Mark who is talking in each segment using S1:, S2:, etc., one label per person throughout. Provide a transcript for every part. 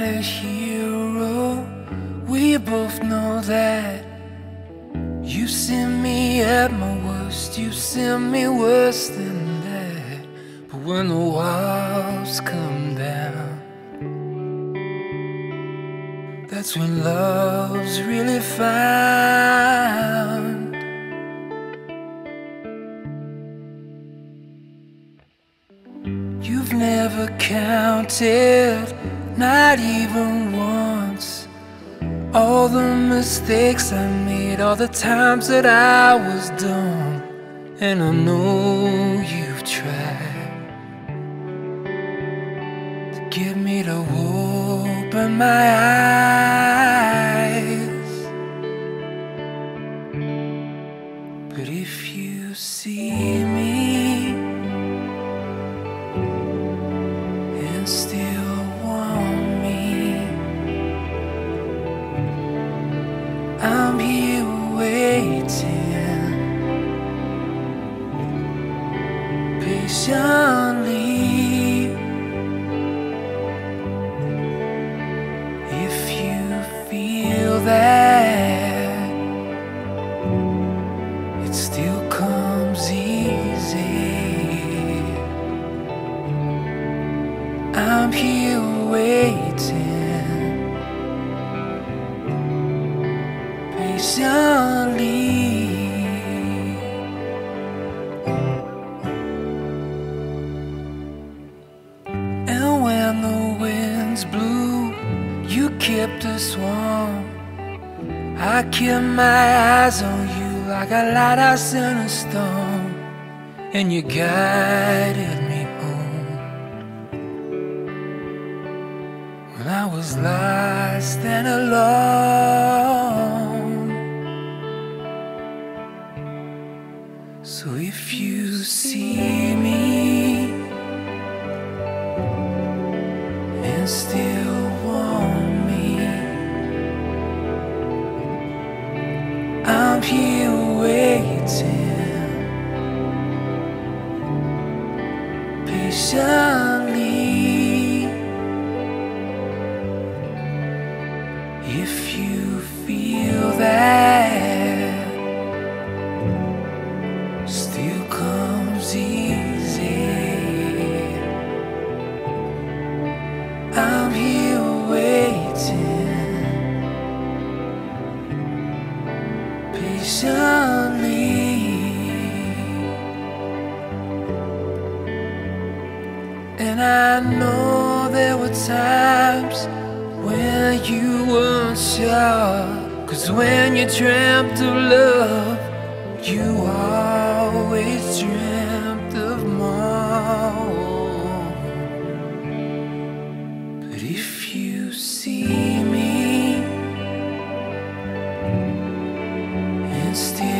S1: a hero. We both know that. You see me at my worst, you see me worse than that. But when the walls come down, that's when love's really found. You've never counted, not even once. All the mistakes I made, all the times that I was dumb. And I know you've tried to get me to open my eyes. But if you see patiently. If you feel that it still comes easy, I'm here waiting patiently. Blew, you kept us warm. I kept my eyes on you like a lighthouse in a storm, and you guided me home when I was lost and alone. So if you see me If you feel that And I know there were times when you weren't sure. Cause when you dreamt of love, you always dreamt still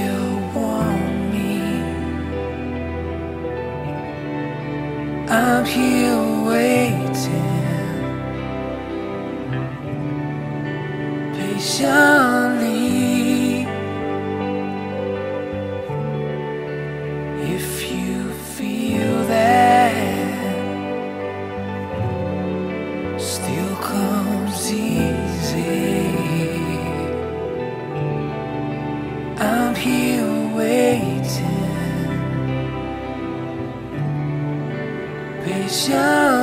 S1: 想。